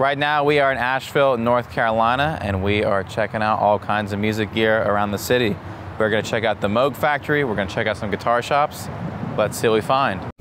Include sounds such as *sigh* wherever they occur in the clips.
Right now, we are in Asheville, North Carolina, and we are checking out all kinds of music gear around the city. We're going to check out the Moog factory, we're going to check out some guitar shops. Let's see what we find.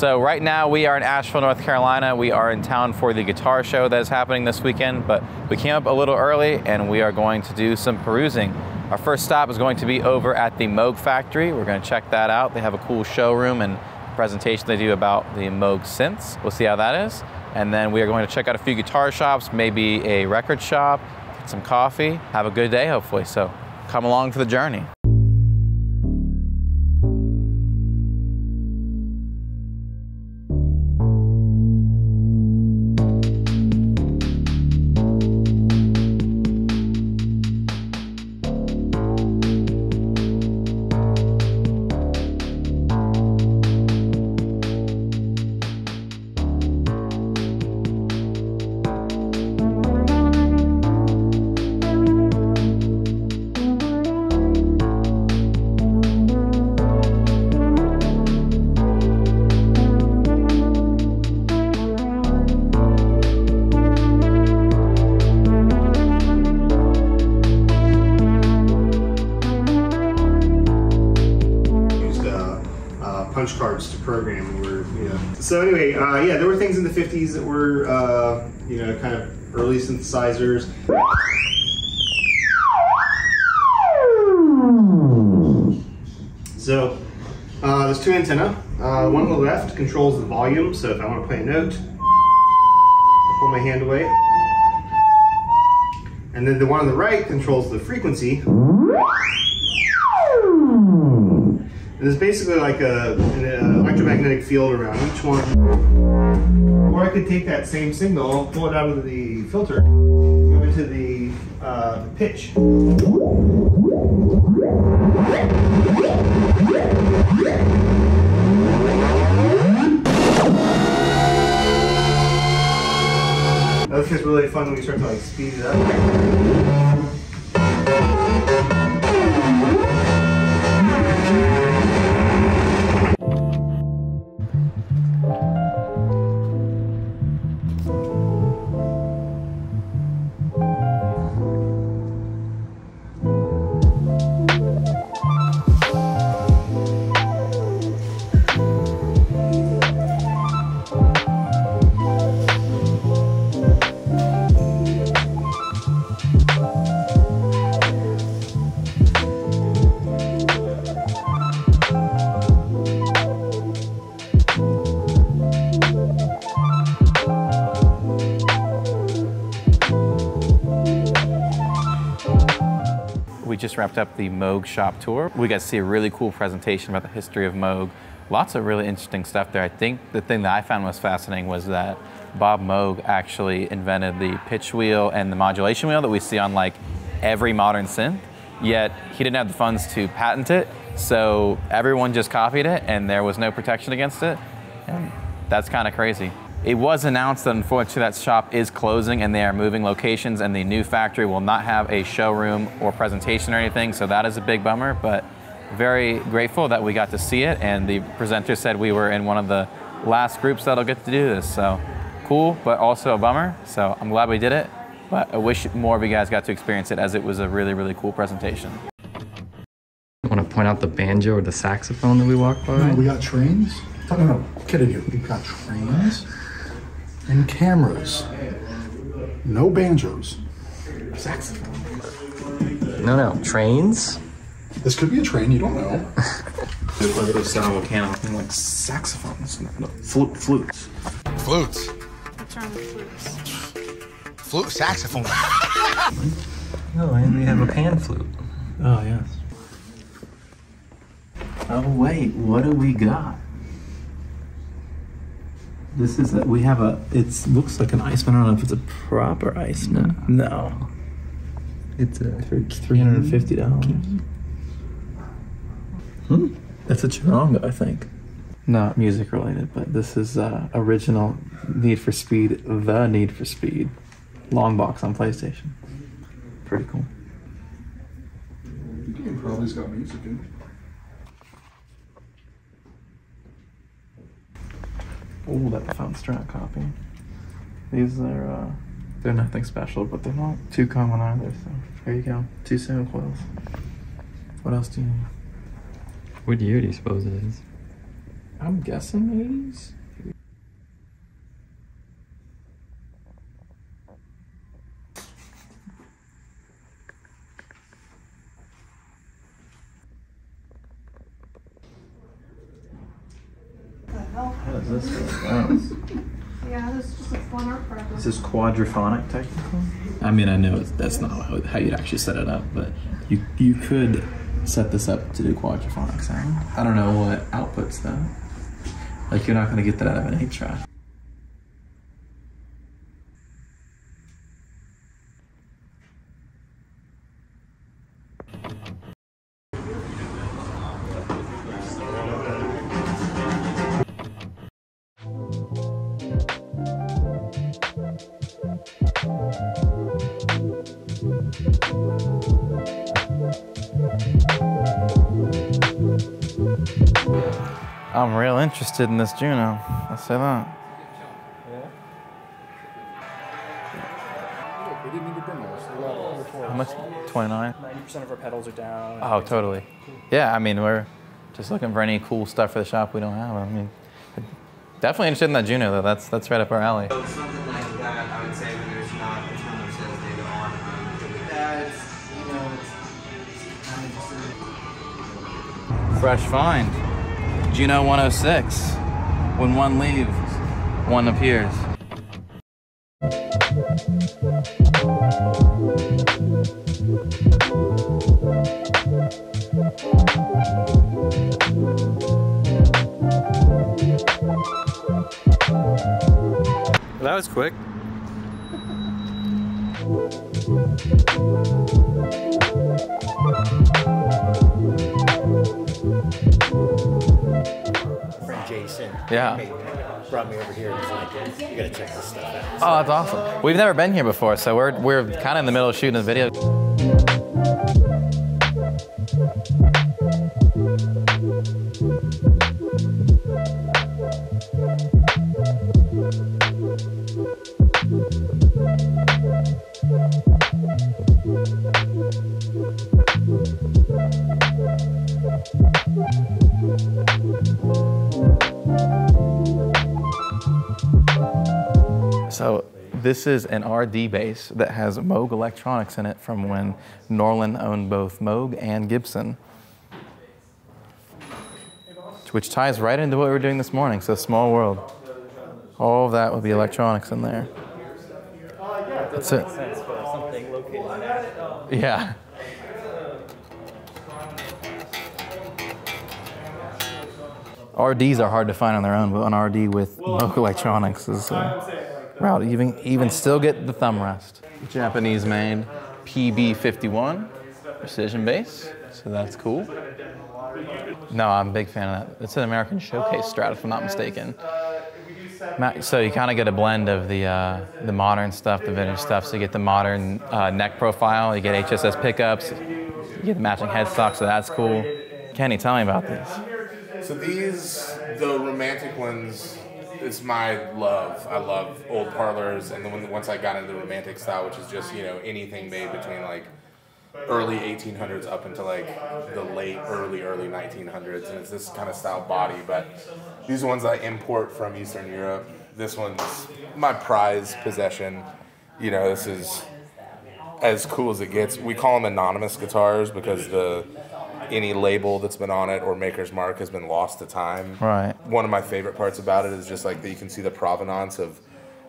So right now we are in Asheville, North Carolina. We are in town for the guitar show that is happening this weekend, but we came up a little early and we are going to do some perusing. Our first stop is going to be over at the Moog factory. We're going to check that out. They have a cool showroom and presentation they do about the Moog synths. We'll see how that is. And then we are going to check out a few guitar shops, maybe a record shop, get some coffee, have a good day hopefully. So come along for the journey. So anyway, uh, yeah, there were things in the 50s that were, uh, you know, kind of early synthesizers. So uh, there's two antenna. Uh, one on the left controls the volume. So if I want to play a note, I pull my hand away. And then the one on the right controls the frequency. And there's basically like a, an uh, electromagnetic field around each one. Or I could take that same signal, pull it out of the filter, go into the uh, pitch. That gets really fun when you start to like speed it up. Just wrapped up the Moog shop tour. We got to see a really cool presentation about the history of Moog. Lots of really interesting stuff there. I think the thing that I found most fascinating was that Bob Moog actually invented the pitch wheel and the modulation wheel that we see on like every modern synth, yet he didn't have the funds to patent it. So everyone just copied it and there was no protection against it. And that's kind of crazy. It was announced that unfortunately that shop is closing and they are moving locations and the new factory will not have a showroom or presentation or anything, so that is a big bummer, but very grateful that we got to see it and the presenter said we were in one of the last groups that'll get to do this, so cool, but also a bummer, so I'm glad we did it, but I wish more of you guys got to experience it as it was a really, really cool presentation. Want to point out the banjo or the saxophone that we walked by? No, we got trains. No, no, no. Kidding you. We've got trains and cameras. No banjos. Saxophone. No, no, trains. This could be a train. You don't know. They sound mechanical, like saxophones, no, flute, flutes. Flutes. What's wrong with flutes? Flute saxophone. Oh, and we have a pan flute. Oh yes. Oh wait, what do we got? This is a, we have a. It looks like an Iceman. I don't know if it's a proper Iceman. No. It's a for three hundred and fifty dollars. Hmm. That's a charango, I think. Not music related, but this is uh, original Need for Speed, the Need for Speed, long box on PlayStation. Pretty cool. He probably's got music in. Oh, that phone strat copy. These are, uh, they're nothing special, but they're not too common either, so there you go. Two sound coils. What else do you need? What year do you suppose it is? I'm guessing 80s? How does this work? Yeah, this is just a fun art project. This is quadraphonic technically? I mean, I know that's not how, how you'd actually set it up, but you you could set this up to do quadraphonic sound. I don't know what outputs though. Like you're not gonna get that out of an eight track. I'm real interested in this Juno. I'll say that. We didn't need to bring those. They're all over for How much? 29? 90% of our pedals are down. Oh, totally. Yeah, I mean, we're just looking for any cool stuff for the shop we don't have. I mean, definitely interested in that Juno, though. That's, that's right up our alley. So something like that, I would say it's, you know, it's kind of just a Fresh find. Juno 106. When one leaves, one appears. That was quick. Friend Jason. Yeah. brought me over here and was like, "You gotta check this stuff out." Oh, that's awesome. We've never been here before, so we're, we're kind of in the middle of shooting a video. This is an RD bass that has Moog electronics in it from when Norlin owned both Moog and Gibson. Which ties right into what we were doing this morning, so small world. All of that would be electronics in there. That's it. Yeah. RDs are hard to find on their own, but an RD with Moog Electronics is uh, wow. Even even still get the thumb rest. Japanese made PB51 precision bass, so that's cool. No, I'm a big fan of that. It's an American Showcase Strat, if I'm not mistaken. So you kind of get a blend of the uh, the modern stuff, the vintage stuff. So you get the modern uh, neck profile, you get HSS pickups, you get the matching headstock, so that's cool. Kenny, tell me about these. So these, the romantic ones, is my love. I love old parlors, and then once I got into the romantic style, which is just you know anything made between like early 1800s up into like the late early early 1900s, and it's this kind of style body. But these ones I import from Eastern Europe. This one's my prized possession. You know, this is as cool as it gets. We call them anonymous guitars because the any label that's been on it or maker's mark has been lost to time. Right. One of my favorite parts about it is just like that you can see the provenance of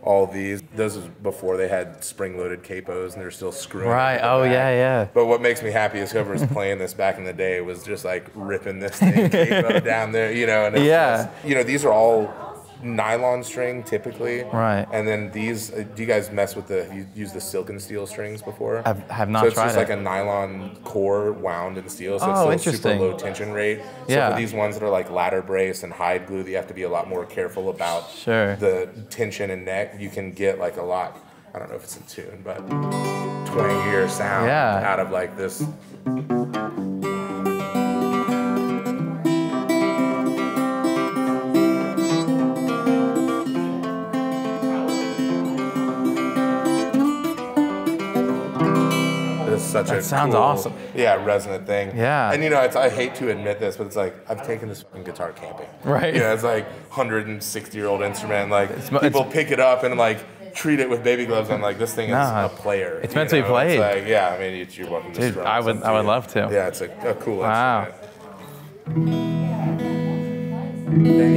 all these. This was before they had spring-loaded capos and they're still screwing. Right. Oh back. yeah, yeah. But what makes me happy is whoever was playing this back in the day was just like ripping this thing capo *laughs* down there, you know. And it's Yeah. just- you know, these are all nylon string typically. Right. And then these, uh, do you guys mess with the, you use the silk and steel strings before? I've- have not So it's tried just it. like a nylon core wound in steel, so Oh, it's still super interesting. low tension rate. So Yeah. for these ones that are like ladder brace and hide glue, that you have to be a lot more careful about Sure. the tension and neck. You can get like a lot, I don't know if it's in tune, but twangier sound Yeah. out of like this such That a sounds cool, awesome. Yeah, resonant thing. Yeah. And you know, it's, I hate to admit this, but it's like I've taken this fucking guitar camping. Right. Yeah, it's like 160 year old instrument. Like mo- people pick it up and like treat it with baby gloves. I'm like, this thing is a player. it's meant to be played. It's like, yeah, I mean, it's, you're welcome to Dude, I would- I would love to. Yeah, it's a, a cool Wow. instrument.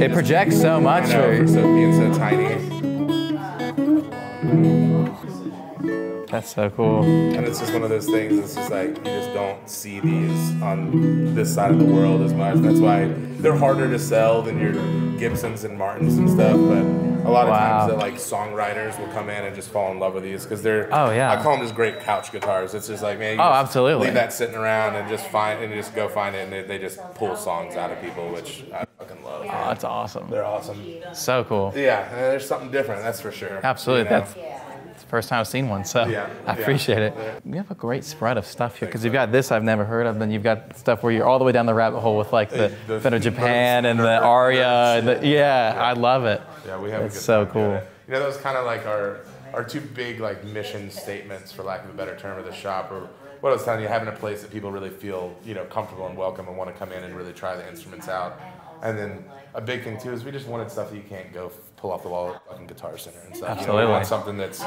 It projects so much. I know, for so, being so tiny. That's so cool. And it's just one of those things. It's just like you just don't see these on this side of the world as much. That's why they're harder to sell than your Gibsons and Martins and stuff. But a lot of Wow. times, that like songwriters will come in and just fall in love with these because they're. Oh, yeah. I call them just great couch guitars. It's just like man. You Oh, absolutely. Leave that sitting around and just find and just go find it, and they, they just pull songs out of people, which I fucking love. Oh, that's awesome. They're awesome. So cool. Yeah, there's something different. That's for sure. Absolutely. You know? That's first time I've seen one, so Yeah, *laughs* I yeah. appreciate it. You have a great spread of stuff here because you've got this I've never heard of. Then you've got stuff where you're all the way down the rabbit hole with like the, The- Fender Japan and the Aria. And the, yeah, I love it. Yeah, we have It's a good so cool. You know, those kind of like our our two big like mission statements, for lack of a better term, of the shop, or what I was telling you, having a place that people really feel you know comfortable and welcome and want to come in and really try the instruments out. And then a big thing too is we just wanted stuff that you can't go pull off the wall at fucking Guitar Center and stuff. You know, Absolutely. we want something that's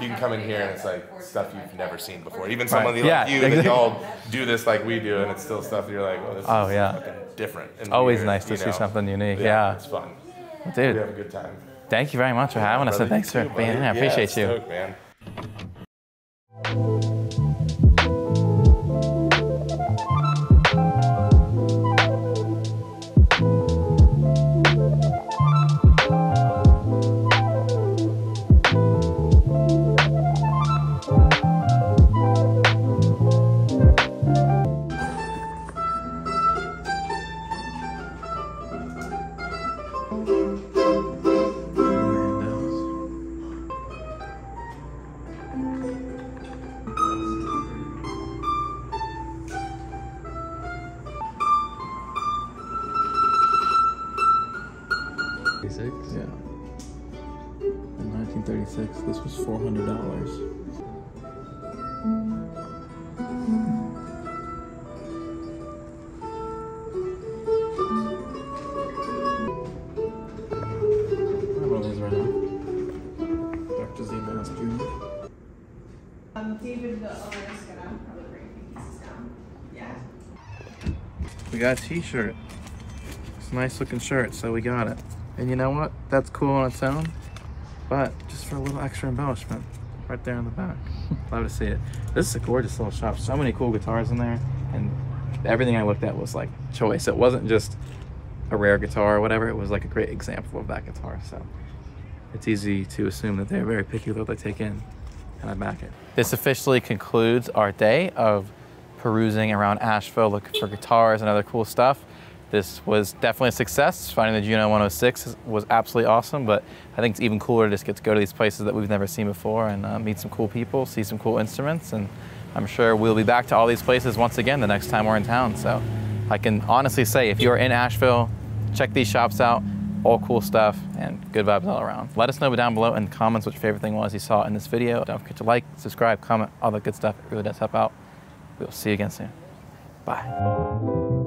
you can come in here and it's like stuff you've never seen before. Even someone Right. like Yeah, you that y'all do this like we do, and it's still stuff you're like, oh, this Oh, is yeah. fucking different. And Always weird, nice to you see something unique. Yeah. it's fun. Dude. we have a good time. Thank you very much for having us, and thanks for too, being here. I Yeah, appreciate you. stoked, man. 1936, this was $400. I have one these right now. Dr. Z Maz Jr. Um, David, the owner's gonna probably bring pieces down. Yeah. We got a t-shirt. It's a nice looking shirt, so we got it. And you know what? That's cool on its own, but just for a little extra embellishment, right there in the back. *laughs* Love to see it. This is a gorgeous little shop. So many cool guitars in there, and everything I looked at was like choice. It wasn't just a rare guitar or whatever. It was like a great example of that guitar. So it's easy to assume that they're very picky with what they take in, and I back it. This officially concludes our day of perusing around Asheville looking for guitars and other cool stuff. This was definitely a success. Finding the Juno 106 was absolutely awesome, but I think it's even cooler to just get to go to these places that we've never seen before and uh, meet some cool people, see some cool instruments, and I'm sure we'll be back to all these places once again the next time we're in town. So I can honestly say if you're in Asheville, check these shops out. All cool stuff and good vibes all around. Let us know down below in the comments what your favorite thing was you saw in this video. Don't forget to like, subscribe, comment, all that good stuff. It really does help out. We'll see you again soon. Bye.